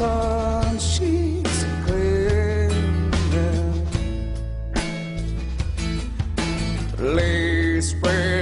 sun she's cleaning. Lay spread.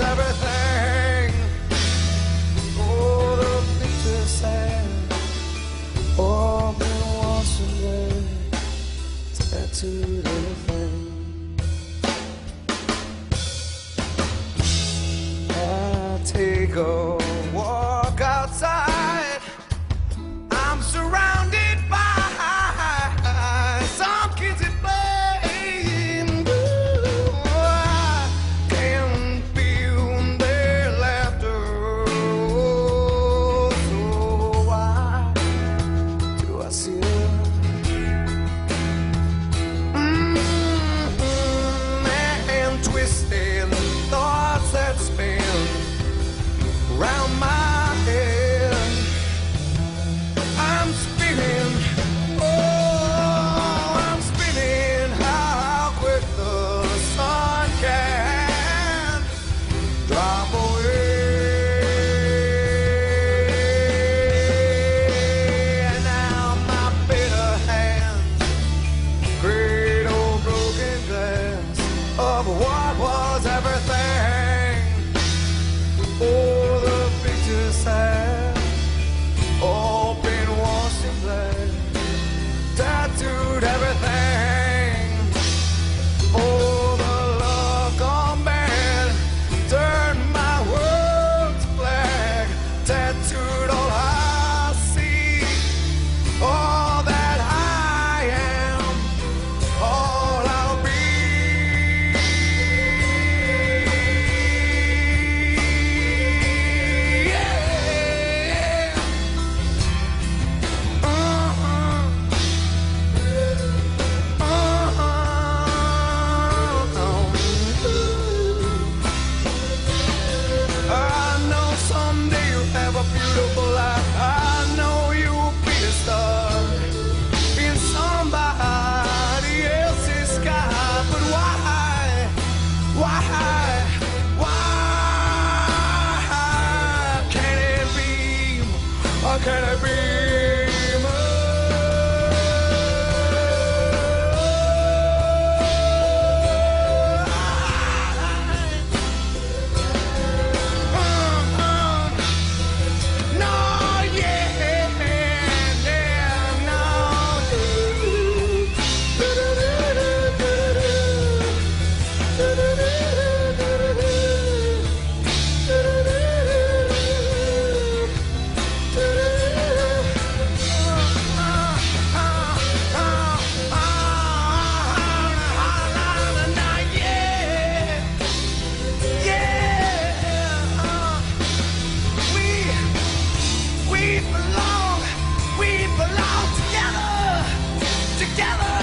everything. Oh, the picture's sad. All been washed away, tattooed in a thing. high. belong together, together.